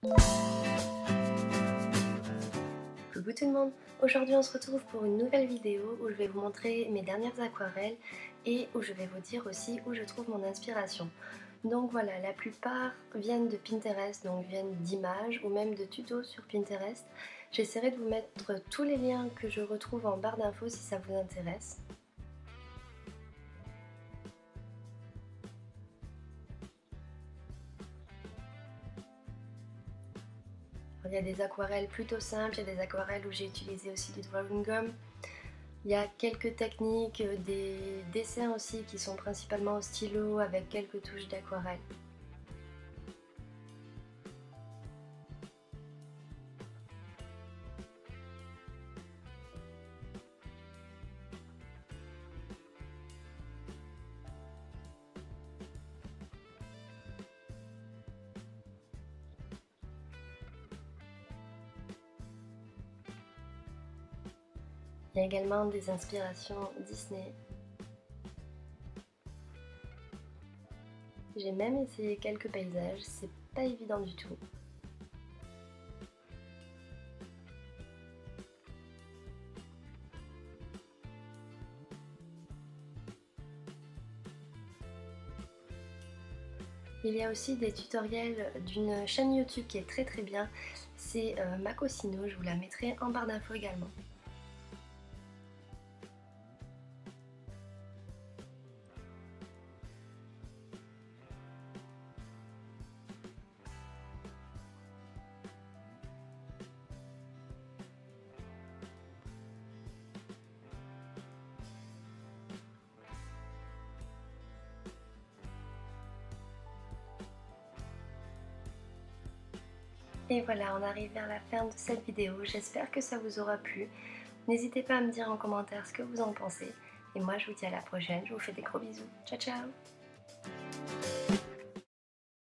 Coucou tout le monde Aujourd'hui on se retrouve pour une nouvelle vidéo où je vais vous montrer mes dernières aquarelles et où je vais vous dire aussi où je trouve mon inspiration. Donc voilà, la plupart viennent de Pinterest, donc viennent d'images ou même de tutos sur Pinterest. J'essaierai de vous mettre tous les liens que je retrouve en barre d'infos si ça vous intéresse. Il y a des aquarelles plutôt simples, il y a des aquarelles où j'ai utilisé aussi du drawing gum. Il y a quelques techniques, des dessins aussi qui sont principalement au stylo avec quelques touches d'aquarelle. Il y a également des inspirations Disney. J'ai même essayé quelques paysages, c'est pas évident du tout. Il y a aussi des tutoriels d'une chaîne YouTube qui est très très bien, c'est euh, Macosino, je vous la mettrai en barre d'infos également. Et voilà, on arrive vers la fin de cette vidéo. J'espère que ça vous aura plu. N'hésitez pas à me dire en commentaire ce que vous en pensez. Et moi, je vous dis à la prochaine. Je vous fais des gros bisous. Ciao, ciao